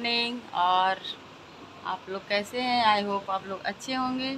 Morning और आप लोग कैसे हैं? आई होप आप लोग अच्छे होंगे।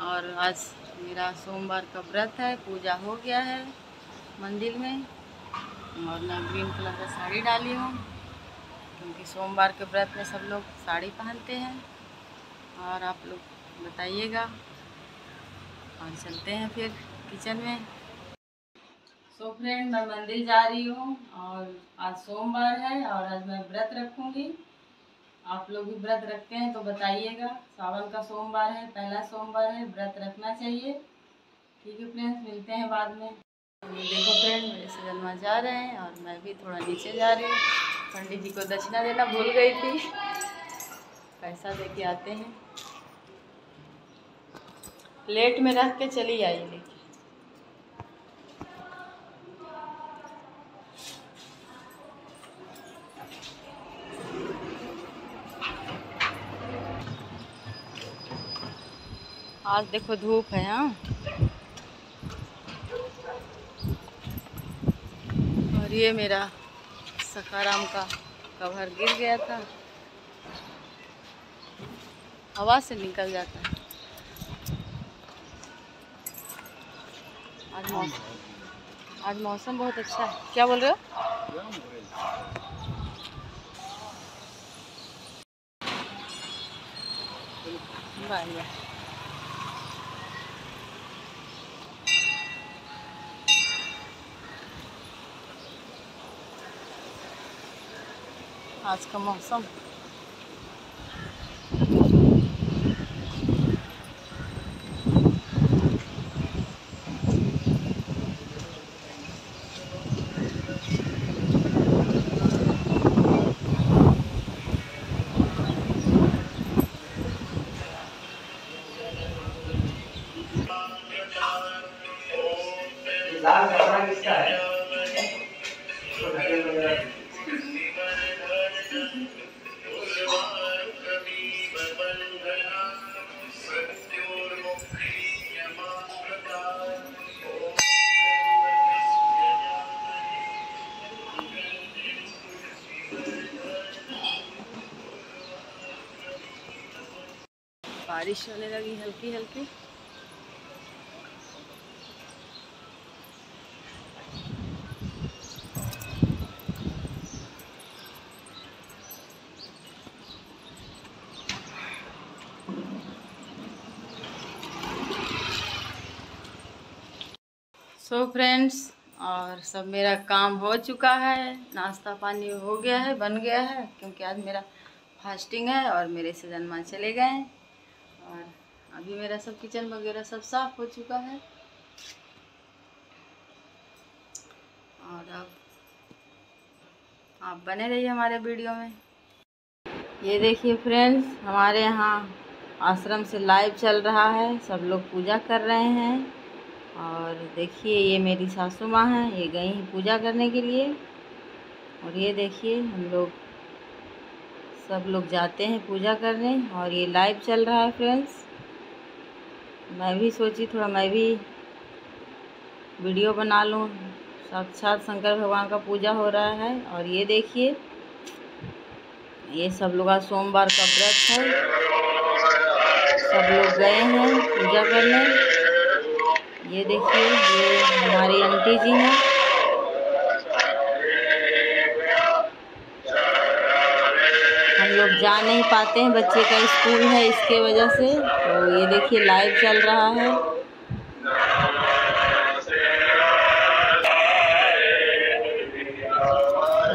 और आज मेरा सोमवार का व्रत है, पूजा हो गया है मंदिर में। और मैं ग्रीन कलर का साड़ी डाली हूँ, क्योंकि सोमवार के व्रत में सब लोग साड़ी पहनते हैं। और आप लोग बताइएगा। और चलते हैं फिर किचन में। सो so फ्रेंड मैं मंदिर जा रही हूँ और आज सोमवार है और आज मैं व्रत रखूँगी। आप लोग भी व्रत रखते हैं तो बताइएगा। सावन का सोमवार है, पहला सोमवार है, व्रत रखना चाहिए। ठीक है फ्रेंड्स, मिलते हैं बाद में। देखो फ्रेंड, मेरे सजनमा जा रहे हैं और मैं भी थोड़ा नीचे जा रही हूँ। पंडित जी को दक्षिणा देना भूल गई थी। पैसा दे के आते हैं। प्लेट में रख के चली आई लेके आज देखो धूप है हाँ। और ये मेरा सखाराम का कवर गिर गया था। हवा से निकल जाता है। आज मौसम आज मौसम बहुत अच्छा है। क्या बोल रहे हो? बाय। बाय आज का मौसम सो so फ्रेंड्स और सब मेरा काम हो चुका है, नाश्ता पानी हो गया है, बन गया है, क्योंकि आज मेरा फास्टिंग है और मेरे सजन माँ चले गए हैं। और अभी मेरा सब किचन वगैरह सब साफ़ हो चुका है। और अब आप बने रहिए हमारे वीडियो में। ये देखिए फ्रेंड्स हमारे यहाँ आश्रम से लाइव चल रहा है, सब लोग पूजा कर रहे हैं। और देखिए, ये मेरी सासू माँ हैं, ये गई हैं पूजा करने के लिए। और ये देखिए, हम लोग सब लोग जाते हैं पूजा करने और ये लाइव चल रहा है फ्रेंड्स मैं भी सोची थोड़ा मैं भी वीडियो बना लूँ। साक्षात शंकर भगवान का पूजा हो रहा है। और ये देखिए, ये सब लोग आज सोमवार का व्रत है। सब लोग गए हैं पूजा करने। ये देखिए, ये हमारी आंटी जी हैं। हम लोग जा नहीं पाते हैं, बच्चे का स्कूल है इसके वजह से। तो ये देखिए लाइव चल रहा है।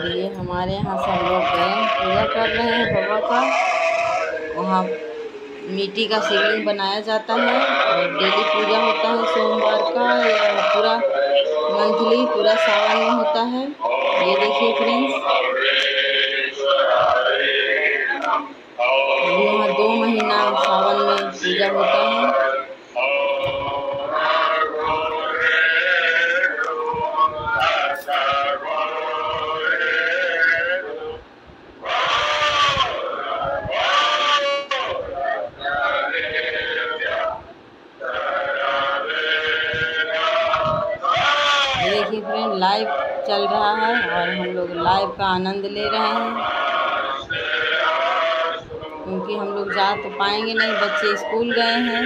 ये हमारे यहाँ से हम लोग गए, पूजा कर रहे हैं, बाबा का। वहाँ मिट्टी का शिवलिंग बनाया जाता है और डेली पूजा होता है सोमवार का या पूरा मंथली पूरा सावन में होता है। ये देखिए फ्रेंड्स यहाँ दो महीना सावन में पूजा होता है। चल रहा है और हम लोग लाइव का आनंद ले रहे हैं। क्योंकि हम लोग जा तो पाएँगे नहीं, बच्चे स्कूल गए हैं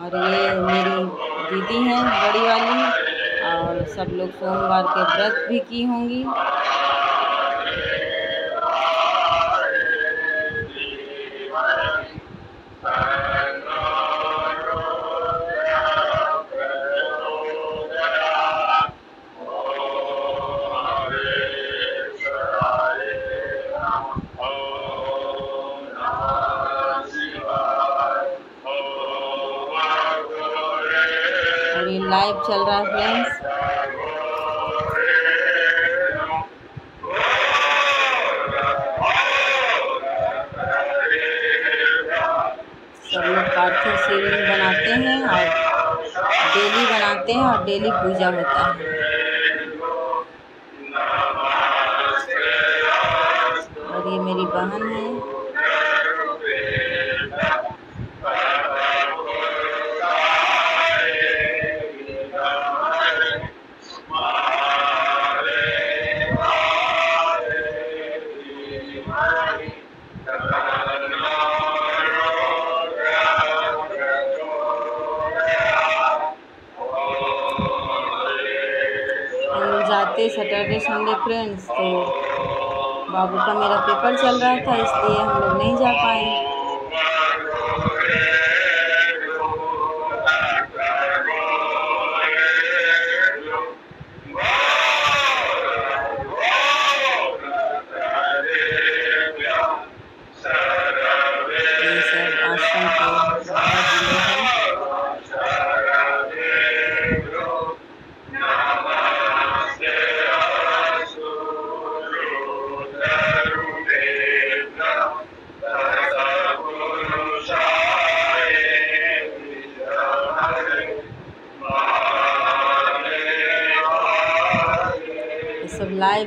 और ये मेरी दीदी हैं, बड़ी वाली, और सब लोग सोमवार के व्रत भी की होंगी। चल रहा है फ्रेंड्स सब लोग पार्थिव शिवलिंग बनाते हैं और डेली बनाते हैं और डेली पूजा होता है। और ये मेरी बहन है। हम लोग जाते सैटरडे, संडे फ्रेंड्स तो बाबू का मेरा पेपर चल रहा था, इसलिए हम लोग नहीं जा पाए।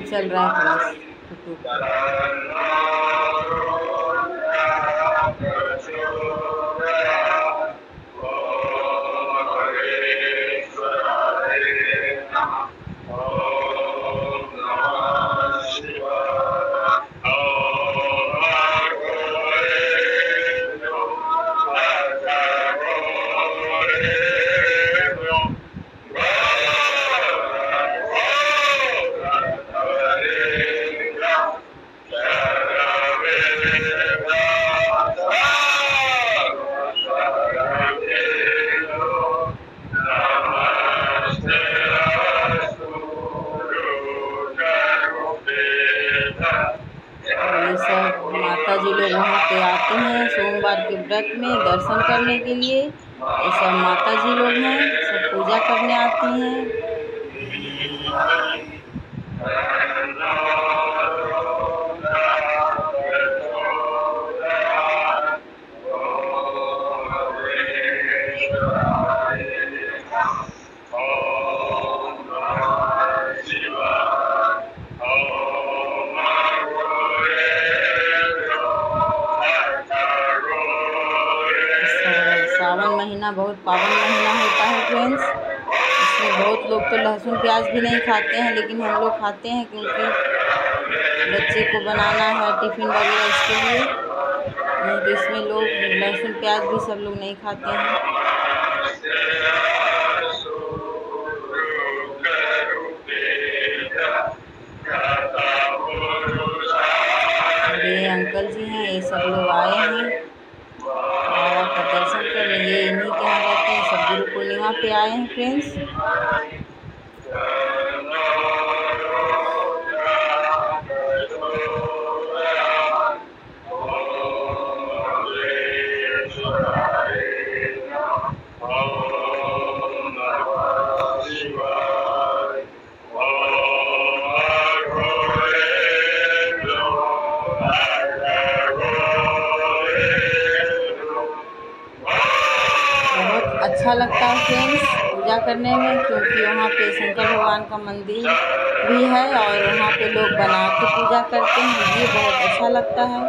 चल रहा है। करने के लिए। ये सब माता जी लोग हैं सब पूजा करने आती हैं। पावन महीना होता है फ्रेंड्स इसमें बहुत लोग तो लहसुन प्याज भी नहीं खाते हैं, लेकिन हम लोग खाते हैं क्योंकि बच्चे को बनाना है टिफ़िन वगैरह इसके लिए। नहीं तो इसमें लोग लहसुन प्याज भी सब लोग नहीं खाते हैं। अच्छा लगता है फ्रेंड्स पूजा करने में, क्योंकि वहाँ पे शंकर भगवान का मंदिर भी है और वहाँ पे लोग बना के पूजा करते हैं, ये बहुत अच्छा लगता है।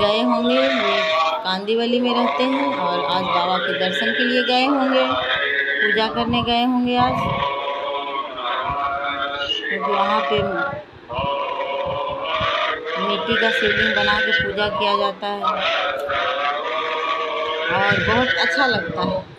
गए होंगे। ये कांदीवली में रहते हैं और आज बाबा के दर्शन के लिए गए होंगे। पूजा करने गए होंगे आज। क्योंकि वहाँ पे मिट्टी का शिवलिंग बना के पूजा किया जाता है। और बहुत अच्छा लगता है।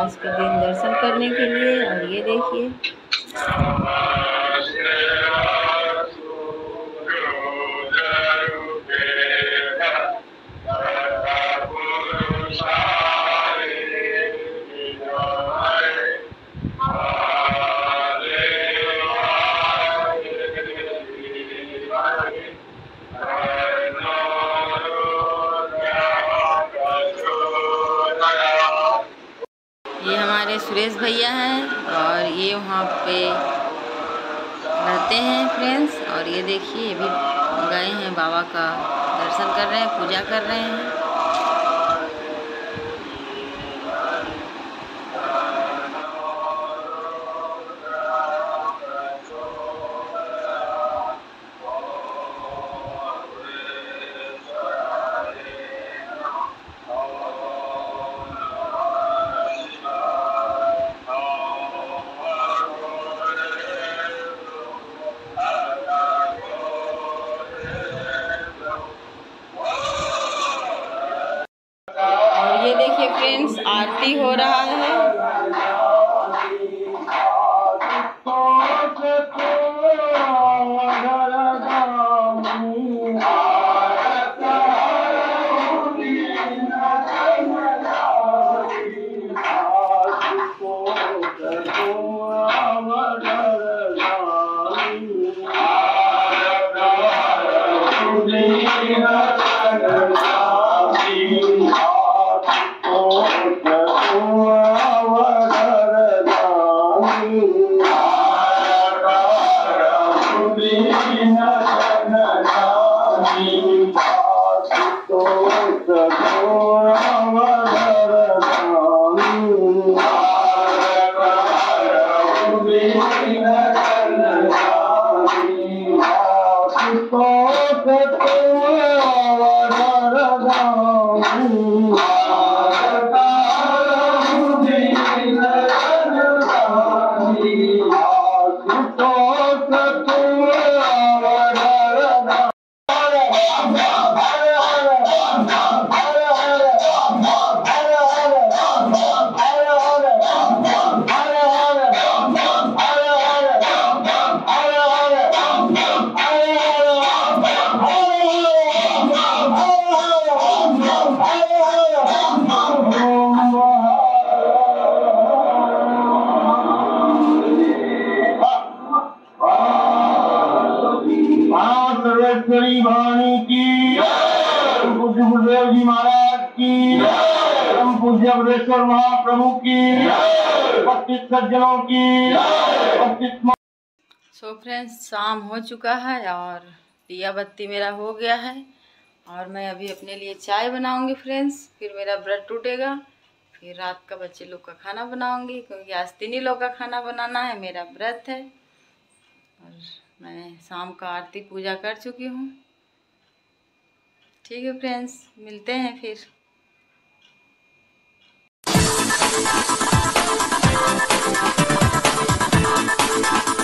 नमाज़ के दिन दर्शन करने के लिए। और ये देखिए। ये हमारे सुरेश भैया हैं और ये वहाँ पे रहते हैं फ्रेंड्स और ये देखिए, ये भी गए हैं, बाबा का दर्शन कर रहे हैं, पूजा कर रहे हैं। फ्रेंड्स आरती हो रहा है। बृहस्वर महाप्रभु की। उपस्थित सज्जनों की। उपस्थित सो फ्रेंड्स शाम हो चुका है और दिया बत्ती मेरा हो गया है और मैं अभी अपने लिए चाय बनाऊँगी फ्रेंड्स फिर मेरा व्रत टूटेगा फिर रात का बच्चे लोग का खाना बनाऊँगी क्योंकि आज तीन ही लोग का खाना बनाना है मेरा व्रत है। और मैं शाम का आरती पूजा कर चुकी हूँ। ठीक है फ्रेंड्स मिलते हैं फिर। Thank you.